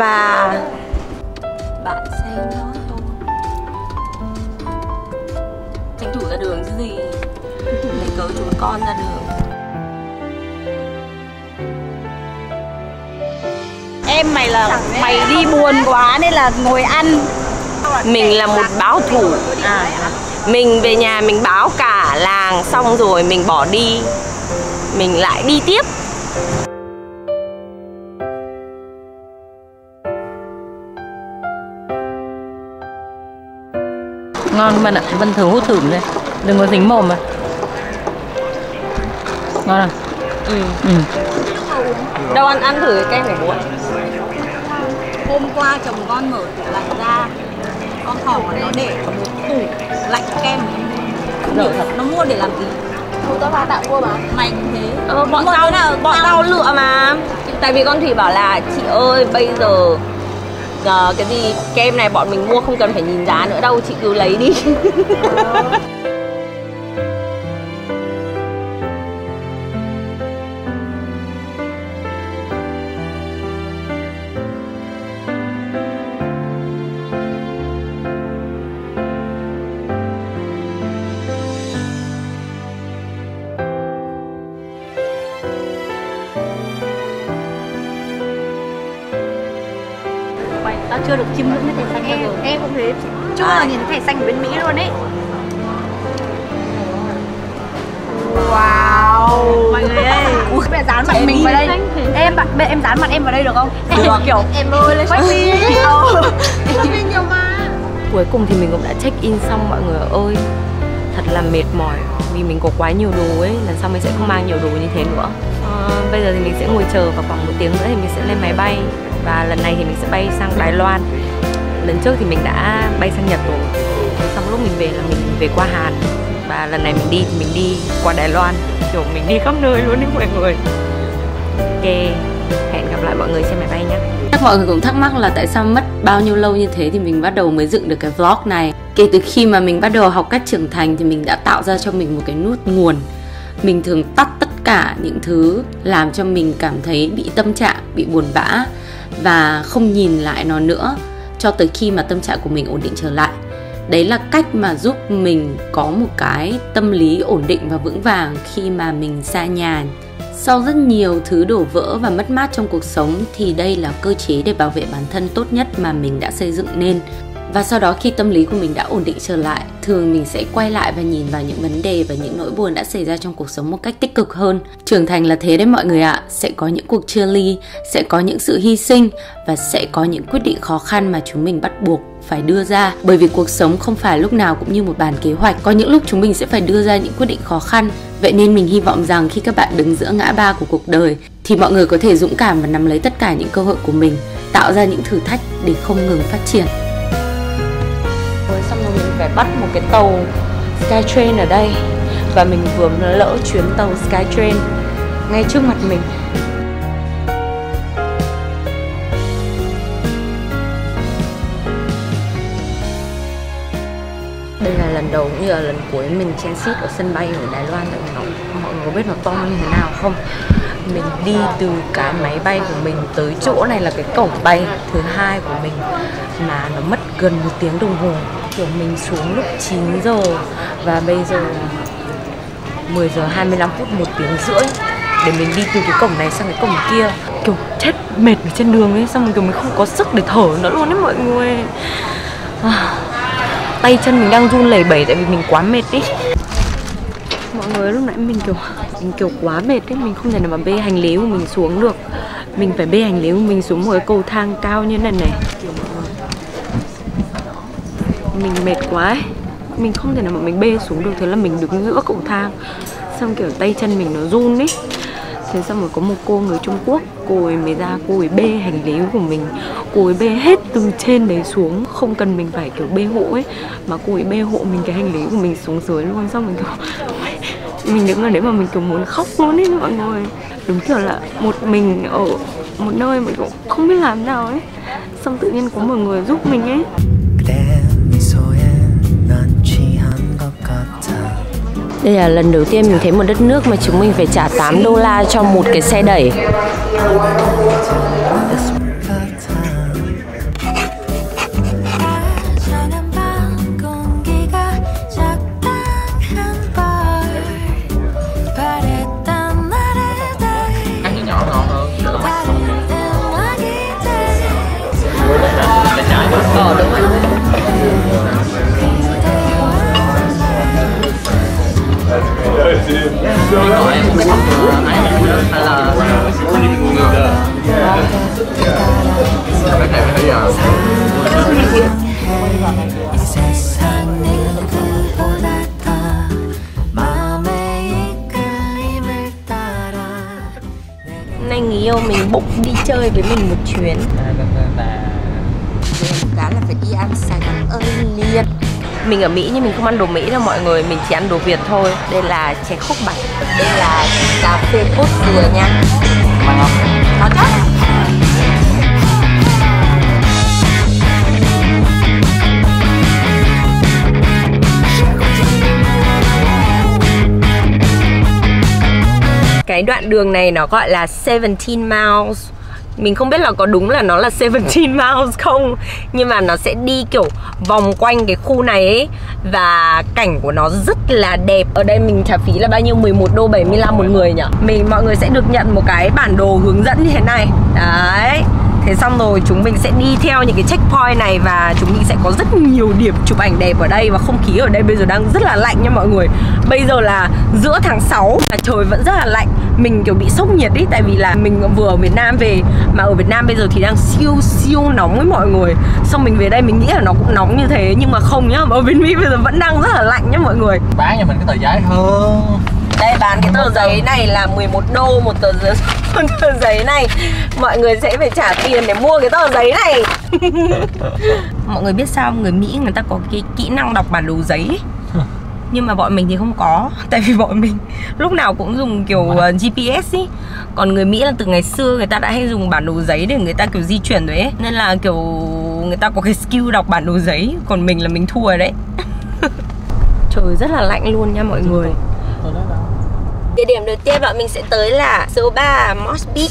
bà. Bạn xem nó thôi tranh thủ ra đường chứ gì? Lấy cớ chúng con ra đường. Em mày là mày đi buồn quá nên là ngồi ăn. Mình là một báo thủ. À. Mình về nhà mình báo cả làng xong rồi mình bỏ đi. Mình lại đi tiếp ngon bạn ạ vân thử hút thử đây. Đừng có dính mồm mà. Ngon à ừ. ừ. Đâu ăn ăn thử cái kem này bố ạ Hôm qua chồng con mở tủ lạnh ra. Con thỏ nó để một tủ lạnh kem. Hiểu nó mua để làm gì. Chúng tôi vào tạo mua mà. Mày cũng thế. Ờ, Bọn tao nào bọn tao- tao lựa mà. Tại vì con Thủy bảo là Chị ơi bây giờ uh, cái gì? Kem này bọn mình mua không cần phải nhìn giá nữa đâu chị cứ lấy đi. Ờ. chưa được chiêm ngưỡng cái thẻ xanh Em, em cũng thế. Chưa À. nhìn thẻ xanh ở bên Mỹ luôn ấy. Wow. Mọi người ơi. Ui, giờ dán mặt Em mình vào đây. Em bạn em dán mặt em vào đây được không? Được. kiểu Em ơi lên Ờ. Shopee nhiều mà. Cuối cùng thì mình cũng đã check in xong mọi người ơi. Thật là mệt mỏi Vì mình có quá nhiều đồ ấy Lần sau mình sẽ không mang nhiều đồ như thế nữa Bây giờ thì mình sẽ ngồi chờ và khoảng một tiếng nữa thì mình sẽ lên máy bay. Và lần này thì mình sẽ bay sang Đài Loan. Lần trước thì mình đã bay sang Nhật rồi. Xong lúc mình về là mình về qua Hàn. Và lần này mình đi thì mình đi qua Đài Loan. Kiểu mình đi khắp nơi luôn đấy mọi người. Ok, Hẹn gặp lại mọi người trên máy bay nhé. Chắc mọi người cũng thắc mắc là tại sao mất bao nhiêu lâu như thế thì mình bắt đầu mới dựng được cái vlog này. Kể từ khi mà mình bắt đầu học cách trưởng thành thì mình đã tạo ra cho mình một cái nút nguồn. Mình thường tắt tất cả những thứ làm cho mình cảm thấy bị tâm trạng, bị buồn bã và không nhìn lại nó nữa cho tới khi mà tâm trạng của mình ổn định trở lại. Đấy là cách mà giúp mình có một cái tâm lý ổn định và vững vàng khi mà mình xa nhà sau rất nhiều thứ đổ vỡ và mất mát trong cuộc sống thì đây là cơ chế để bảo vệ bản thân tốt nhất mà mình đã xây dựng nên. Và sau đó khi tâm lý của mình đã ổn định trở lại, thường mình sẽ quay lại và nhìn vào những vấn đề và những nỗi buồn đã xảy ra trong cuộc sống một cách tích cực hơn. Trưởng thành là thế đấy mọi người ạ, sẽ có những cuộc chia ly, sẽ có những sự hy sinh và sẽ có những quyết định khó khăn mà chúng mình bắt buộc phải đưa ra. Bởi vì cuộc sống không phải lúc nào cũng như một bản kế hoạch. Có những lúc chúng mình sẽ phải đưa ra những quyết định khó khăn. Vậy nên mình hy vọng rằng khi các bạn đứng giữa ngã ba của cuộc đời thì mọi người có thể dũng cảm và nắm lấy tất cả những cơ hội của mình tạo ra những thử thách để không ngừng phát triển phải bắt một cái tàu Skytrain ở đây. Và mình vừa lỡ chuyến tàu Skytrain ngay trước mặt mình. Đây là lần đầu cũng như là lần cuối mình transit ở sân bay ở Đài Loan. Tại nó, mọi người có biết nó to như thế nào không? Mình đi từ cái máy bay của mình tới chỗ này là cái cổng bay thứ hai của mình mà nó mất gần một tiếng đồng hồ kiểu mình xuống lúc 9 giờ và bây giờ là 10 giờ 25 phút một tiếng rưỡi để mình đi từ cái cổng này sang cái cổng kia. Kiểu chết mệt ở trên đường ấy xong rồi kiểu mình không có sức để thở nữa luôn đấy mọi người. À, tay chân mình đang run lẩy bẩy tại vì mình quá mệt ý mọi người lúc nãy mình kiểu mình kiểu quá mệt ấy mình không thể nào mà bê hành lý của mình xuống được. Mình phải bê hành lý của mình xuống một cái cầu thang cao như này này mình mệt quá ấy. Mình không thể nào mà mình bê xuống được, thế là mình đứng giữa cầu thang. Xong kiểu tay chân mình nó run ấy. Thế xong rồi có một cô người Trung Quốc, cô ấy mới ra, cô ấy bê hành lý của mình. Cô ấy bê hết từ trên đấy xuống, không cần mình phải kiểu bê hộ ấy. Mà cô ấy bê hộ mình cái hành lý của mình xuống dưới luôn, xong mình kiểu, mình đứng ở đấy mà mình kiểu muốn khóc luôn ấy mọi người. Đúng kiểu là một mình ở một nơi mà cũng không biết làm nào ấy. Xong tự nhiên có một người giúp mình ấy. Đây là lần đầu tiên mình thấy một đất nước mà chúng mình phải trả 8 đô la cho một cái xe đẩy. nói một cái thằng ấy hay là nay người yêu mình bụng đi chơi với mình một chuyến. Cá là phải đi ăn sáng ơi liền. Mình ở Mỹ nhưng mình không ăn đồ Mỹ đâu mọi người Mình chỉ ăn đồ Việt thôi. Đây là chè khúc bạch đây là cà phê cốt dừa nha. Mà ngọt Có chắc cái đoạn đường này nó gọi là 17 miles mình không biết là có đúng là nó là 17 miles không, nhưng mà nó sẽ đi, kiểu, vòng quanh cái khu này ấy. Và cảnh của nó rất là đẹp. Ở đây mình trả phí là bao nhiêu? 11 đô 75 một người nhỉ? Mình, mọi người sẽ được nhận một cái bản đồ hướng dẫn như thế này. Đấy. Thế xong rồi chúng mình sẽ đi theo những cái checkpoint này và chúng mình sẽ có rất nhiều điểm chụp ảnh đẹp ở đây và không khí ở đây bây giờ đang rất là lạnh nha mọi người. Bây giờ là giữa tháng 6 và trời vẫn rất là lạnh. Mình kiểu bị sốc nhiệt ý tại vì là mình vừa ở Việt Nam về mà ở Việt Nam bây giờ thì đang siêu siêu nóng với mọi người. Xong mình về đây mình nghĩ là nó cũng nóng như thế nhưng mà không nhá, ở bên Mỹ bây giờ vẫn đang rất là lạnh nhá mọi người. Bán cho mình cái tờ giấy hơn đây bán cái tờ giấy này là 11 đô một tờ giấy, một tờ giấy này. Mọi người sẽ phải trả tiền để mua cái tờ giấy này. Mọi người biết sao người Mỹ người ta có cái kỹ năng đọc bản đồ giấy. Ấy. Nhưng mà bọn mình thì không có. Tại vì bọn mình lúc nào cũng dùng kiểu uh, GPS ý. Còn người Mỹ là từ ngày xưa người ta đã hay dùng bản đồ giấy để người ta kiểu di chuyển rồi ấy. Nên là kiểu người ta có cái skill đọc bản đồ giấy. Còn mình là mình thua rồi đấy. Trời rất là lạnh luôn nha mọi người Địa điểm đầu tiên bọn mình sẽ tới là số 3 Moss Beach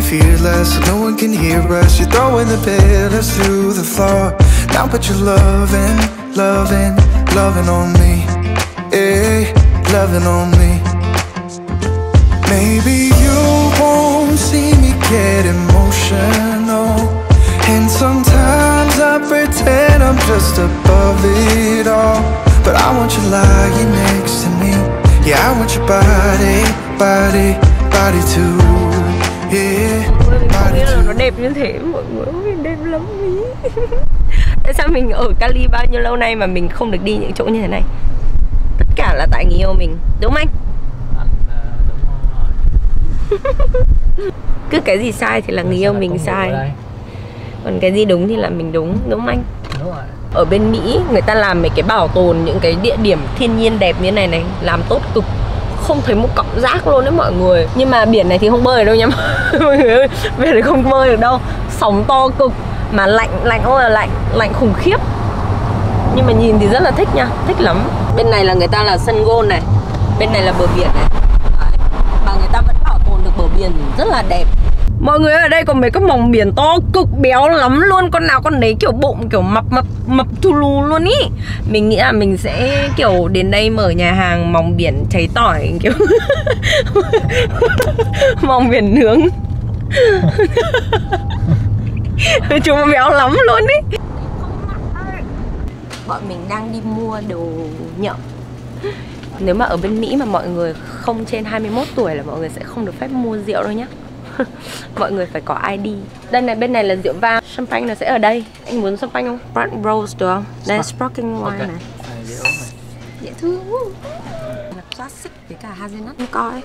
Fearless, so no one can hear us. You're throwing the pillars through the floor. Now put your loving, loving, loving on me. Eh, loving on me. Maybe you won't see me get emotional. And sometimes I pretend I'm just above it all. But I want you lying next to me. Yeah, I want your body, body, body too. Mình không biết là nó đẹp như thế mọi người đẹp lắm ý. Tại sao mình ở Cali bao nhiêu lâu nay mà mình không được đi những chỗ như thế này? Tất cả là tại người yêu mình đúng không anh? Cứ cái gì sai thì là người yêu mình sai. còn cái gì đúng thì là mình đúng đúng không anh? Đúng rồi. Ở bên Mỹ người ta làm mấy cái bảo tồn những cái địa điểm thiên nhiên đẹp như này này làm tốt cực không thấy một cọng rác luôn đấy mọi người. Nhưng mà biển này thì không bơi được đâu nha mọi người ơi, biển này không bơi được đâu. Sóng to cực, mà lạnh lạnh ôi là lạnh lạnh khủng khiếp. Nhưng mà nhìn thì rất là thích nha, thích lắm. Bên này là người ta là sân gôn này, bên này là bờ biển này. Đấy. mà người ta vẫn bảo tồn được bờ biển rất là đẹp. Mọi người ở đây có mấy cái mòng biển to, cực béo lắm luôn. Con nào con đấy kiểu bụng, kiểu mập mập mập thù lù luôn ý. Mình nghĩ là mình sẽ kiểu đến đây mở nhà hàng mòng biển cháy tỏi, kiểu Mòng biển nướng. Chúng béo lắm luôn ý. Bọn mình đang đi mua đồ nhậu nếu mà ở bên Mỹ mà mọi người không trên 21 tuổi là mọi người sẽ không được phép mua rượu đâu nhá. Mọi người phải có ID Đây này, bên này là rượu vang. Champagne nó sẽ ở đây. Anh muốn champagne không? Brand Rose được không? Đây, sparkling wine này. Dễ thương. Là classic với cả hazelnut. Em coi.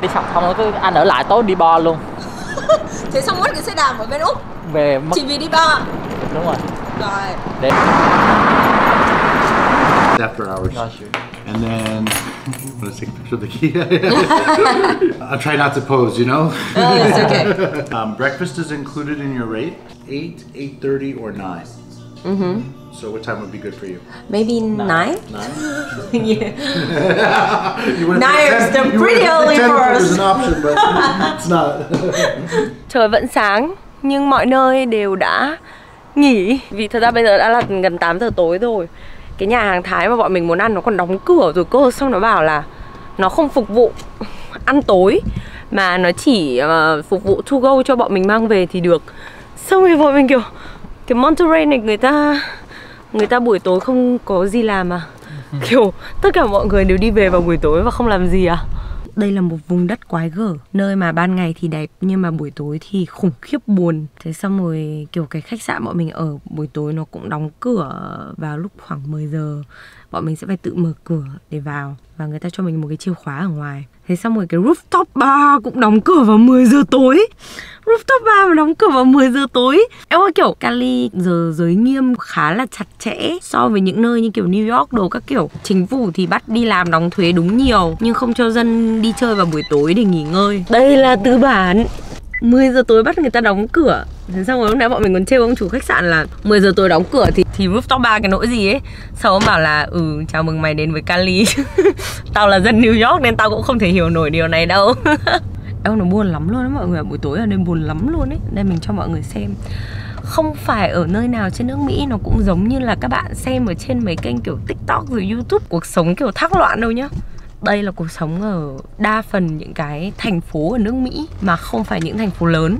Đi sọc không cứ anh ở lại tối đi bo luôn. Thế xong mất cái xe đạp ở bên Úc. Về mất. Chỉ vì đi bar. Đúng rồi. Rồi. Để after hours. Got you. And then I'm gonna take a picture of the key. I'll try not to pose, you know. it's okay um, breakfast is included in your rate. Eight, eight thirty, or 9 Mm-hmm. So what time would be good for you? Maybe nine? Nine. yeah. Nine you wouldn't pretty early for us. an option, but it's not. Trời vẫn sáng nhưng mọi nơi đều đã nghỉ Vì thật ra bây giờ đã là gần 8 giờ tối rồi Cái nhà hàng Thái mà bọn mình muốn ăn nó còn đóng cửa rồi cơ Xong nó bảo là nó không phục vụ ăn tối Mà nó chỉ ờ, phục vụ to go cho bọn mình mang về thì được. Xong rồi bọn mình kiểu Cái Monterey này người ta Người ta buổi tối không có gì làm à? Kiểu tất cả mọi người đều đi về vào buổi tối và không làm gì à đây là một vùng đất quái gở. Nơi mà ban ngày thì đẹp, Nhưng mà buổi tối thì khủng khiếp buồn. Thế xong rồi, kiểu, cái khách sạn bọn mình ở Buổi tối nó cũng đóng cửa vào lúc khoảng 10 giờ. Bọn mình sẽ phải tự mở cửa để vào Và người ta cho mình một cái chìa khóa ở ngoài. Thế xong rồi cái rooftop bar cũng đóng cửa vào 10 giờ tối. Rooftop bar mà đóng cửa vào 10 giờ tối. Em ơi, kiểu, Cali giờ giới nghiêm khá là chặt chẽ So với những nơi như kiểu New York đồ các kiểu. Chính phủ thì bắt đi làm đóng thuế đúng nhiều, Nhưng không cho dân đi chơi vào buổi tối để nghỉ ngơi. Đây là tư bản. 10 giờ tối bắt người ta đóng cửa. Thế xong rồi lúc nãy bọn mình còn trêu ông chủ khách sạn là 10 giờ tối đóng cửa thì thì rooftop bar cái nỗi gì ấy. Sau ông bảo là ừ chào mừng mày đến với Cali. Tao là dân New York nên tao cũng không thể hiểu nổi điều này đâu. Em nó buồn lắm luôn đấy mọi người Buổi tối ở đây buồn lắm luôn ấy. Đây mình cho mọi người xem. Không phải ở nơi nào trên nước Mỹ nó cũng giống như là các bạn xem ở trên mấy kênh kiểu TikTok rồi YouTube. Cuộc sống kiểu thác loạn đâu nhá. Đây là cuộc sống ở đa phần những cái thành phố ở nước Mỹ mà không phải những thành phố lớn.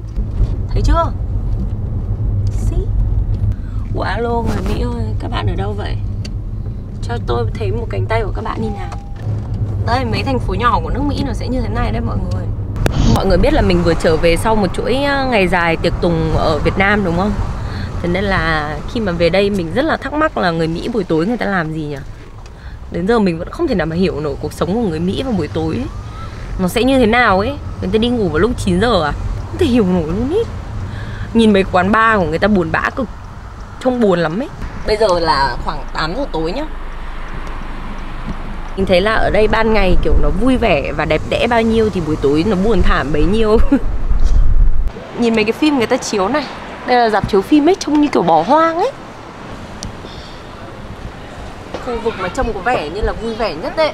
Thấy chưa? See? Ủa alo người Mỹ ơi, các bạn ở đâu vậy? Cho tôi thấy một cánh tay của các bạn đi nào. Đây mấy thành phố nhỏ của nước Mỹ nó sẽ như thế này đấy mọi người. Mọi người biết là mình vừa trở về sau một chuỗi à, ngày dài tiệc tùng ở Việt Nam đúng không? Thế nên là khi mà về đây mình rất là thắc mắc là người Mỹ buổi tối người ta làm gì nhỉ? Đến giờ mình vẫn không thể nào mà hiểu nổi cuộc sống của người Mỹ vào buổi tối ấy. Nó sẽ như thế nào ấy Người ta đi ngủ vào lúc 9 giờ à Không thể hiểu nổi luôn ý Nhìn mấy quán bar của người ta buồn bã cực Trông buồn lắm ấy. Bây giờ là khoảng 8 giờ tối nhá. Mình thấy là ở đây ban ngày kiểu nó vui vẻ và đẹp đẽ bao nhiêu thì buổi tối nó buồn thảm bấy nhiêu. Nhìn mấy cái phim người ta chiếu này Đây là dạp chiếu phim ấy trông như kiểu bỏ hoang ấy. Khu vực mà trông có vẻ như là vui vẻ nhất đấy.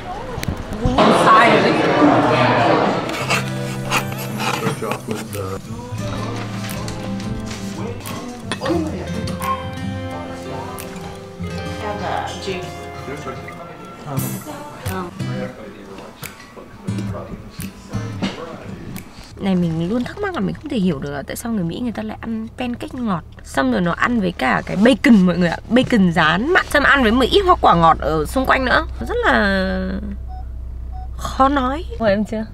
Vui nhất sai rồi đấy. With the Uh, này, mình luôn thắc mắc là mình không thể hiểu được là tại sao người Mỹ người ta lại ăn pancake ngọt, xong rồi nó ăn với cả cái bacon, mọi người ạ. Bacon rán, mặn, xong ăn với một ít hoa quả ngọt ở xung quanh nữa. Rất là khó nói. Mời em chưa?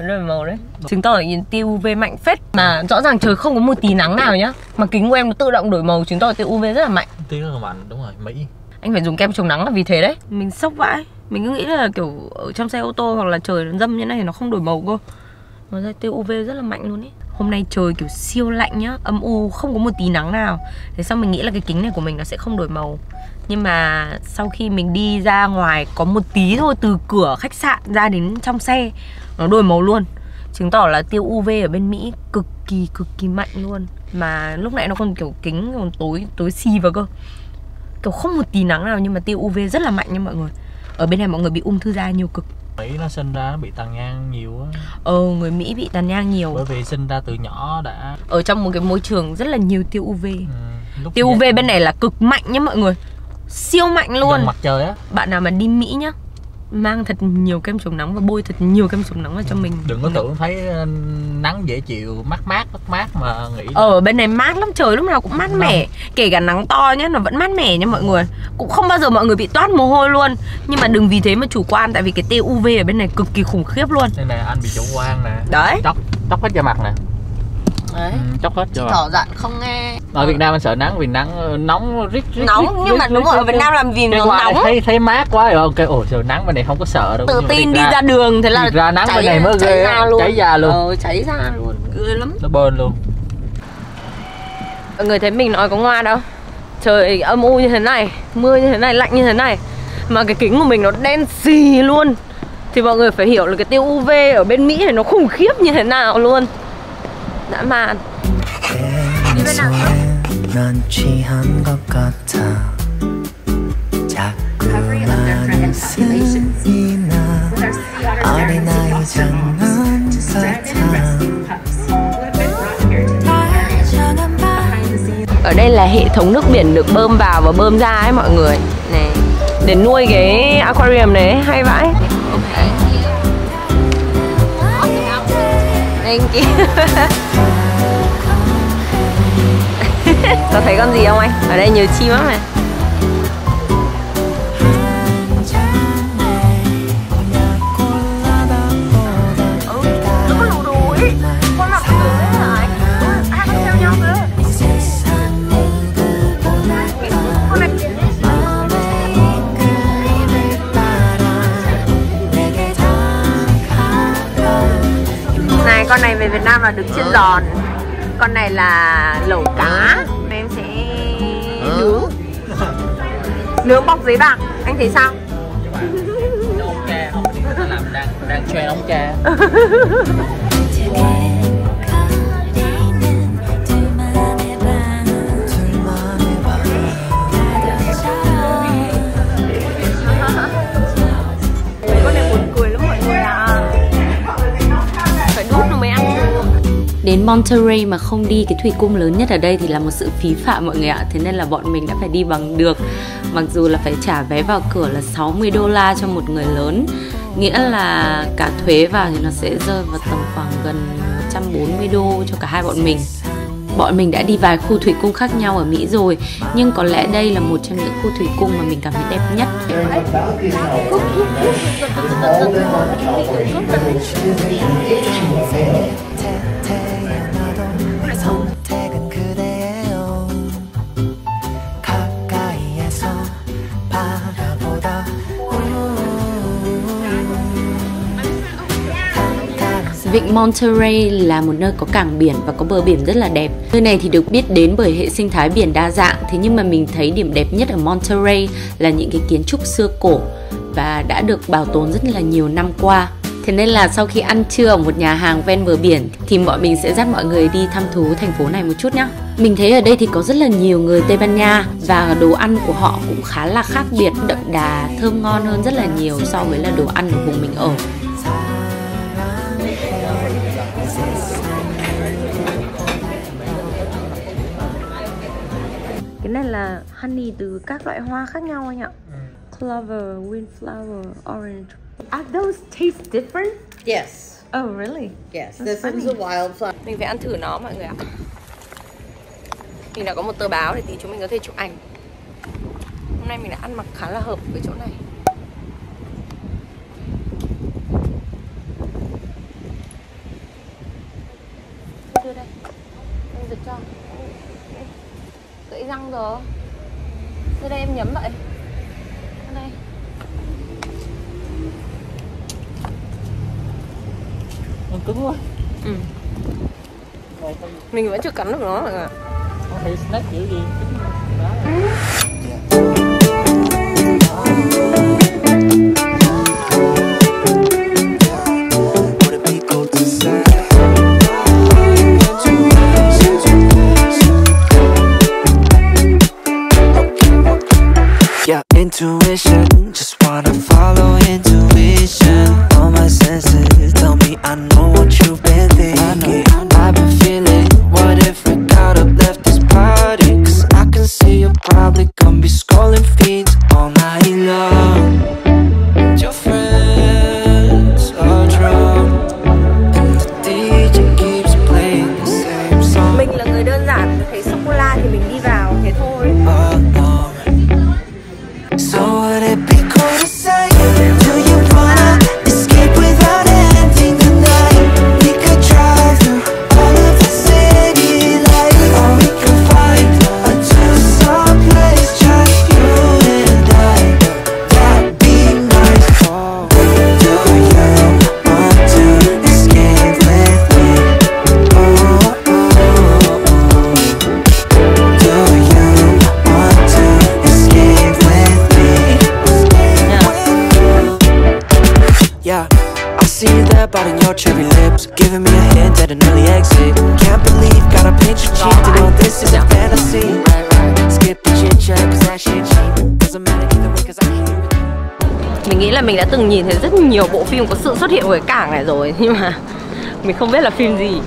Nó đổi màu đấy. Chứng tỏ là nhìn tia UV mạnh phết. Mà rõ ràng trời không có một tí nắng nào nhá. Mà kính của em nó tự động đổi màu Chứng tỏ là tia UV rất là mạnh. Rất là mạnh đúng rồi mỹ. Anh phải dùng kem chống nắng là vì thế đấy. Mình sốc vãi. Mình cứ nghĩ là kiểu ở trong xe ô tô hoặc là trời nó dâm như này nó không đổi màu cơ. Nó ra tia UV rất là mạnh luôn ấy hôm nay trời kiểu siêu lạnh nhá âm u không có một tí nắng nào. Thế xong mình nghĩ là cái kính này của mình nó sẽ không đổi màu. Nhưng mà sau khi mình đi ra ngoài có một tí thôi từ cửa khách sạn ra đến trong xe nó đổi màu luôn. Chứng tỏ là tiêu UV ở bên Mỹ cực kỳ cực kỳ mạnh luôn. Mà lúc nãy nó còn kiểu kính còn tối tối xì vào cơ. Kiểu không một tí nắng nào nhưng mà tiêu UV rất là mạnh nha mọi người. Ở bên này mọi người bị ung thư da nhiều cực. Mỹ nó sinh ra nó bị tàn nhang nhiều á. Ờ người Mỹ bị tàn nhang nhiều. Bởi vì sinh ra từ nhỏ đã. Ở trong một cái môi trường rất là nhiều tiêu UV ừ, tiêu UV bên này là cực mạnh nhá mọi người. Siêu mạnh luôn. Mặt trời á. Bạn nào mà đi Mỹ nhá mang thật nhiều kem chống nắng và bôi thật nhiều kem chống nắng vào cho mình. Đừng có tưởng thấy ờ, nắng dễ chịu mát mát mát mát mà nghĩ ở bên này mát lắm trời lúc nào cũng mát mẻ. Kể cả nắng to nhá nó vẫn mát mẻ nha mọi người. Cũng không bao giờ mọi người bị toát mồ hôi luôn. Nhưng mà đừng vì thế mà chủ quan tại vì cái tia UV ở bên này cực kỳ khủng khiếp luôn. Đây nè anh bị chủ quan nè. Đấy. Chóc chóc hết da mặt nè đấy. Ừ, chóc hết mặt tỏ dạn không nghe. Ở Việt Nam anh sợ nắng vì nắng ờ, nóng rít rít nóng rít, nhưng mà rít, đúng rồi ở Việt. Nam làm Cái nó nóng? thấy thấy mát quá rồi ok ồ trời nắng bên này không có sợ đâu tự tin đi ra đường thế là ra nắng bên này mới ghê cháy da luôn. Ờ, cháy da luôn ghê lắm. Nó bơn luôn. Mọi người thấy mình nói có ngoa đâu. Trời âm u như thế này mưa như thế này lạnh như thế này mà cái kính của mình nó đen xì luôn. Thì mọi người phải hiểu là cái tia UV ở bên Mỹ này nó khủng khiếp như thế nào luôn dã man đi bên nào? ở đây là hệ thống nước biển được bơm vào và bơm ra ấy mọi người. Này để nuôi cái aquarium này hay vãi. Thank you Có thấy con gì không anh? Ở đây nhiều chim lắm này con này về Việt Nam là được chiên giòn. Con này là lẩu cá. Mà Em sẽ nướng. Nướng bọc giấy bạc. Anh thấy sao? ống cha không đang đang chơi ống cha Đến Monterey mà không đi, cái thủy cung lớn nhất ở đây thì là một sự phí phạm mọi người ạ. Thế nên là bọn mình đã phải đi bằng được. Mặc dù là phải trả vé vào cửa là 60 đô la cho một người lớn. Nghĩa là cả thuế vào thì nó sẽ rơi vào tầm khoảng gần 140 đô cho cả hai bọn mình. Bọn mình đã đi vài khu thủy cung khác nhau ở Mỹ rồi, Nhưng có lẽ đây là một trong những khu thủy cung mà mình cảm thấy đẹp nhất. Vịnh Monterey là một nơi có cảng biển và có bờ biển rất là đẹp. Nơi này thì được biết đến bởi hệ sinh thái biển đa dạng, thế nhưng mà mình thấy điểm đẹp nhất ở Monterey là những cái kiến trúc xưa cổ và đã được bảo tồn rất là nhiều năm qua. Thế nên là sau khi ăn trưa ở một nhà hàng ven bờ biển thì bọn mình sẽ dắt mọi người đi thăm thú thành phố này một chút nhé. Mình thấy ở đây thì có rất là nhiều người Tây Ban Nha và đồ ăn của họ cũng khá là khác biệt, đậm đà, thơm ngon hơn rất là nhiều so với là đồ ăn ở vùng mình ở. Cái này là honey từ các loại hoa khác nhau anh ạ Clover, windflower, orange Are those taste different? Yes. Oh really? Yes. That's this one's funny. a wildflower. Mình phải ăn thử nó mọi người ạ Mình đã có một tờ báo để tí chúng mình có thể chụp ảnh Hôm nay mình đã ăn mặc khá là hợp với chỗ này Đưa đây Anh giật cho. Gãy răng rồi. Đưa đây em nhấm vậy. Đây nó cứng quá. Ừ. Mình vẫn chưa cắn được nó mọi người ạ. Thấy snack kiểu gì. Would your cherry lips, giving me a hint at an early exit. Can't believe, gotta paint your cheek to know this is a fantasy. Right, right. Skip the chit chat, cause that shit cheap. Doesn't matter either way, cause with you. Mình nghĩ là mình đã từng nhìn thấy rất nhiều bộ phim có sự xuất hiện của cái cảng này rồi Nhưng mà mình không biết là phim gì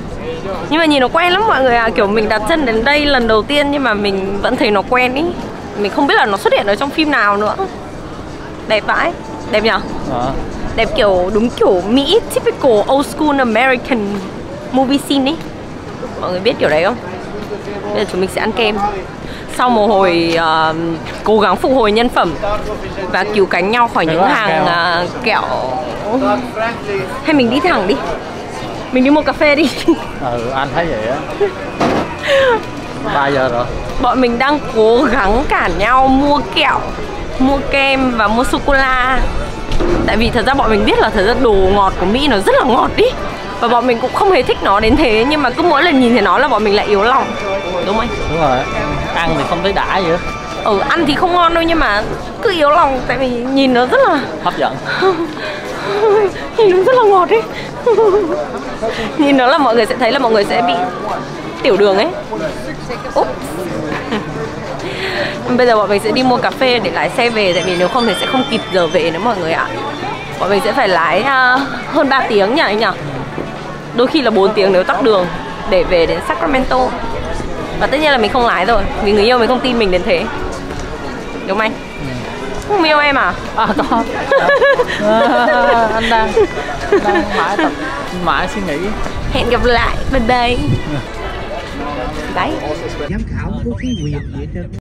Nhưng mà nhìn nó quen lắm mọi người ạ Kiểu mình đặt chân đến đây lần đầu tiên nhưng mà mình vẫn thấy nó quen ý Mình không biết là nó xuất hiện ở trong phim nào nữa Đẹp vãi Đẹp nhở? Ờ. Đẹp kiểu đúng kiểu Mỹ Typical old school American movie scene ấy. Mọi người biết kiểu đấy không? Bây giờ chúng mình sẽ ăn kem. Sau một hồi ờ, cố gắng phục hồi nhân phẩm Và cứu cánh nhau khỏi những hàng ờ, kẹo. Hay mình đi thẳng đi. Mình đi mua cà phê đi. Ừ, anh thấy vậy á. 3 giờ rồi. Bọn mình đang cố gắng cản nhau mua kẹo Mua kem và mua sô-cô-la Tại vì thật ra bọn mình biết là thật ra đồ ngọt của Mỹ nó rất là ngọt ý. Và bọn mình cũng không hề thích nó đến thế Nhưng mà cứ mỗi lần nhìn thấy nó là bọn mình lại yếu lòng. Đúng không anh? Đúng rồi. Ăn thì không thấy đã gì hết Ừ, ăn thì không ngon đâu nhưng mà cứ yếu lòng Tại vì nhìn nó rất là Hấp dẫn. Nhìn nó rất là ngọt ấy Nhìn nó là mọi người sẽ thấy là mọi người sẽ bị tiểu đường ấy. Úp Bây giờ bọn mình sẽ đi mua cà phê để lái xe về Tại vì nếu không thì sẽ không kịp giờ về nữa mọi người ạ. Bọn mình sẽ phải lái à, hơn 3 tiếng nhỉ anh nhỉ? Đôi khi là 4 tiếng nếu tắc đường Để về đến Sacramento. Và tất nhiên là mình không lái rồi Vì người yêu mình không tin mình đến thế. Đúng không anh? Không yêu em à? À có. À, Anh đang Đang mãi tập Mãi suy nghĩ. Hẹn gặp lại bên đây Đấy giám khảo của cái quyền